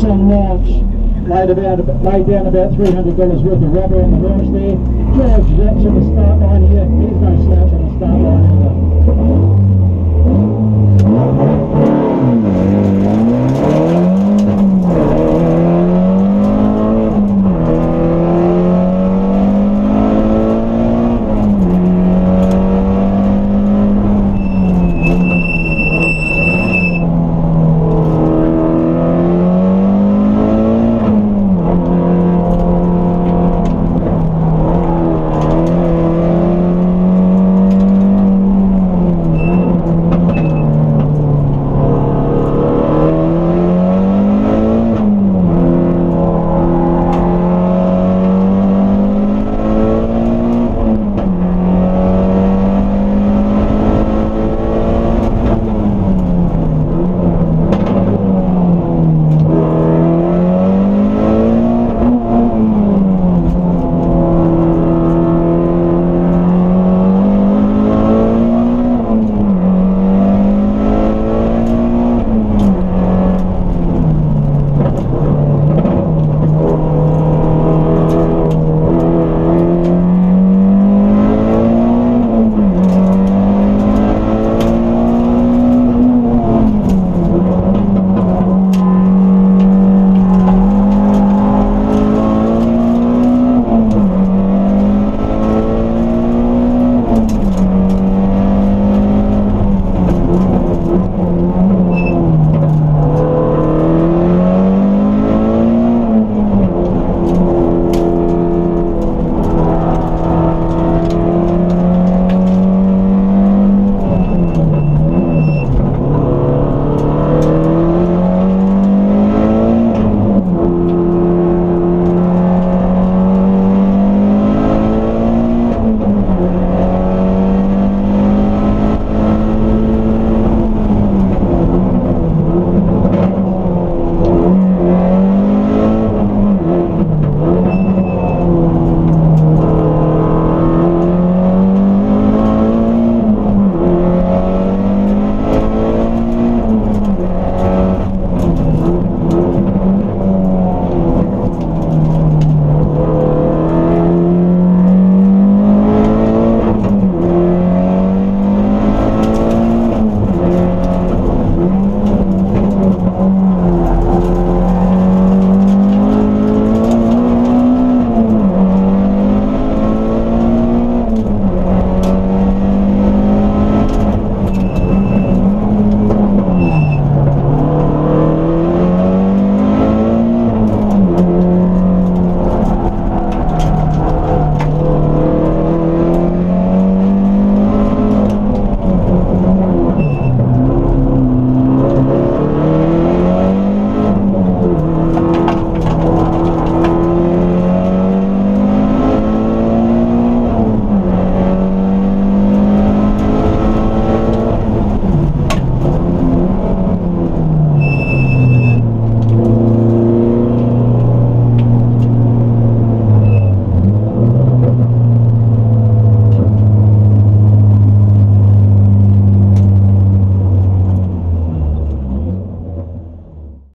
Awesome launch. Laid, about, laid down about $300 worth of rubber on the horse there. George That's at the start line here. There's no slouch on the start line either.